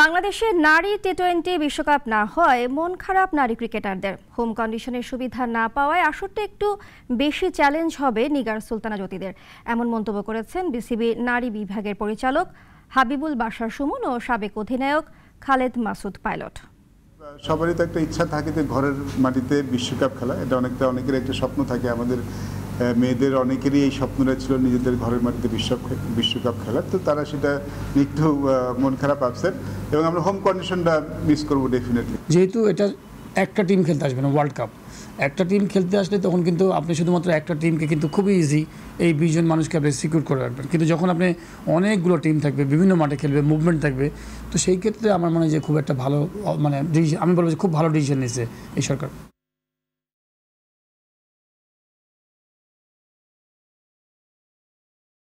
বাংলাদেশে নারী T twenty বিশ্বকাপ না হয় মন খারাপ নারী ক্রিকেটারদের। হোম কন্ডিশনের সুবিধা না পাওয়ায় আসরটা একটু বেশি চ্যালেঞ্জ হবে নিগার সুলতানা জ্যোতিদের। এমন মন্তব্য করেছেন বিসিবি নারী বিভাগের পরিচালক হাবিবুল বাশার সুমন ও সাবেক অধিনায়ক খালেদ মাসুদ পাইলট। সবারই তো একটা ইচ্ছা থাকে যে ঘরের মাটিতে বিশ্বকাপ খেলা, এটা অনেকটা অনেকের একটা স্বপ্ন থাকে। আমাদের মেয়েদের অনেকেরই এই স্বপ্নটা ছিল নিজেদের ঘরের মাটিতে বিশ্বকাপ বিশ্বকাপ খেলার। তো তারা সেটা একটু মন খারাপ আপসেট এবং আমরা হোম কন্ডিশনটা মিস করব ডেফিনেটলি যেহেতু এটা একটা টিম খেলতে আসবে না ওয়ার্ল্ড কাপ একটা টিম খেলতে আসলে তখন কিন্তু আপনি শুধুমাত্র একটা টিমকে কিন্তু খুবই ইজি এই বিশজন মানুষকে আপনি সিকিউর করে রাখবেন। কিন্তু যখন আপনি অনেকগুলো টিম থাকবে, বিভিন্ন মাঠে খেলবে মুভমেন্ট থাকবে, তো সেই ক্ষেত্রে আমার মনে হয় যে খুব একটা ভালো মানে decision- আমি বলব যে খুব ভালো ডিসিশন নিয়েছে এই সরকার।